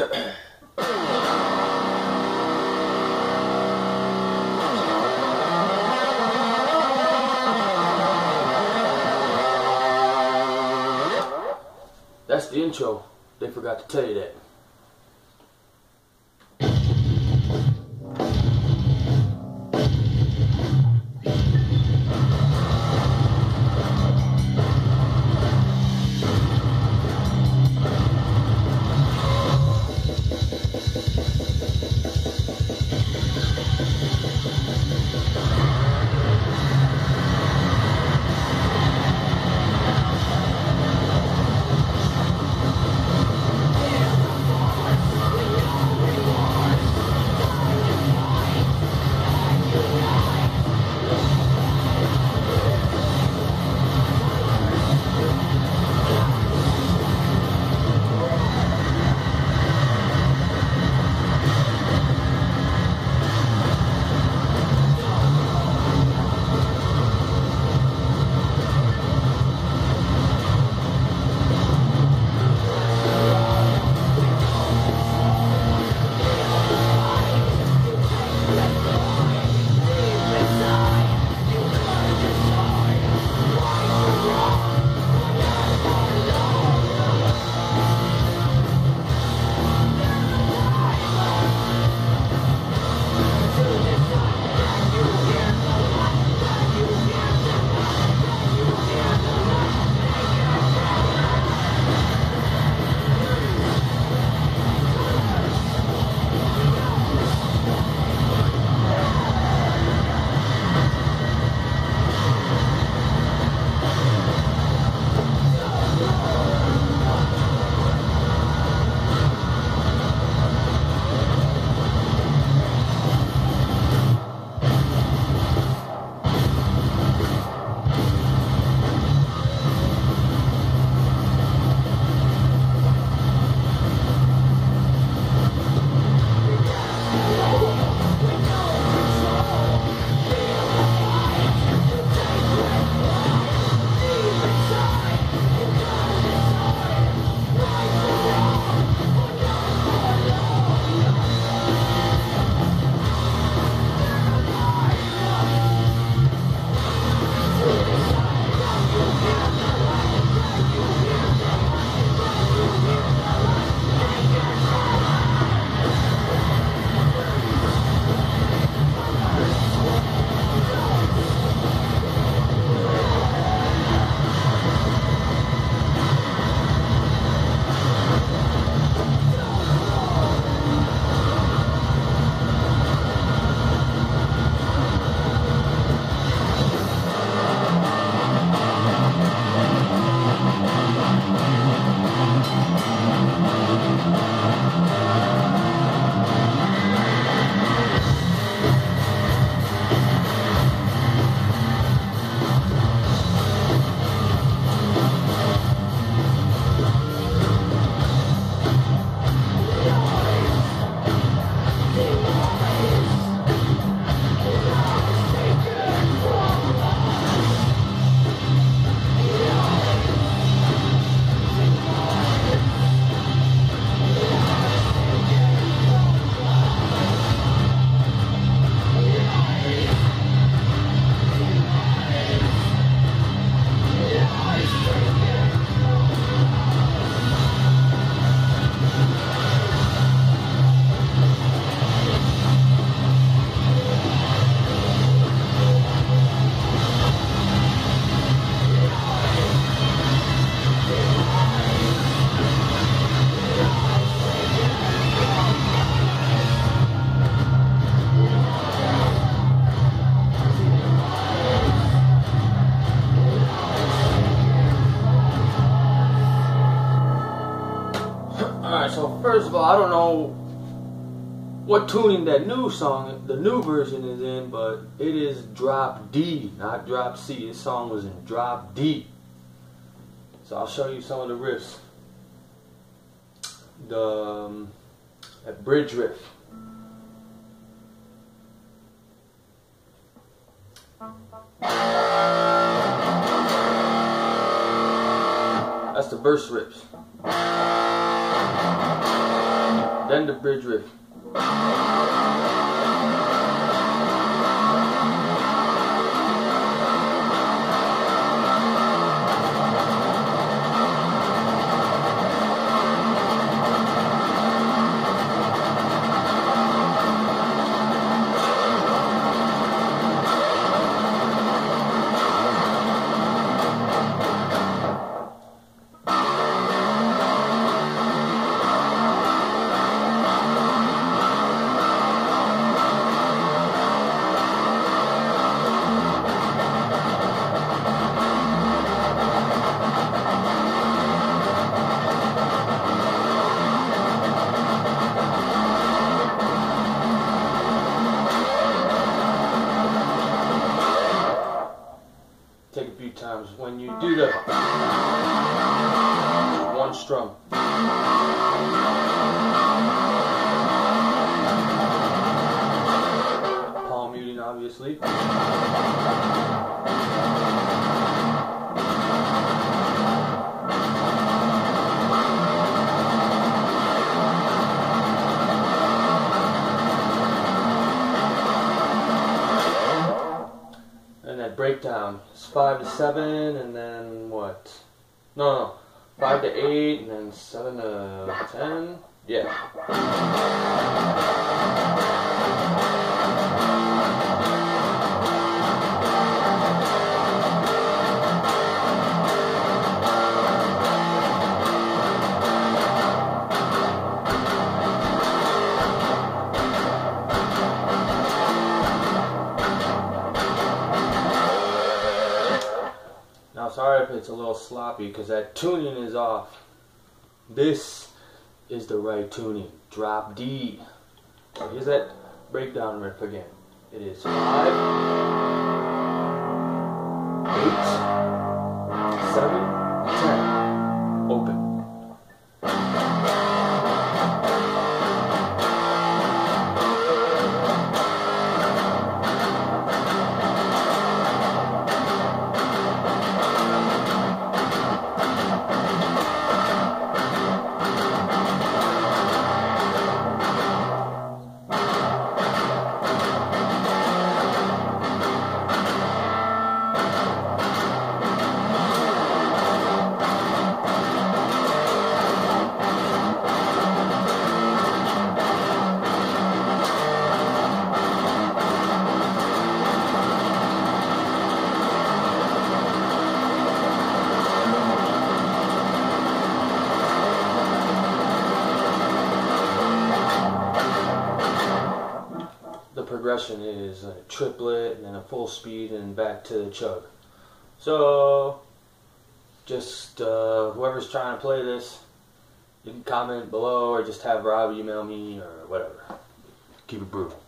That's the intro. They forgot to tell you that. So first of all, I don't know what tuning that new song, the new version is in, but it is drop D, not drop C. This song was in drop D. So I'll show you some of the riffs. The um, bridge riff. That's the verse riffs. Then the bridge riff. Strum. Palm muting, obviously. Breakdown is five to seven, and then what? No, no, five to eight, and then seven to ten. Yeah. Sorry if it's a little sloppy because that tuning is off. This is the right tuning. Drop D. So here's that breakdown riff again. It is five, eight, progression is a triplet and then a full speed and back to the chug. So, just uh, whoever's trying to play this, you can comment below or just have Rob email me or whatever. Keep it brutal.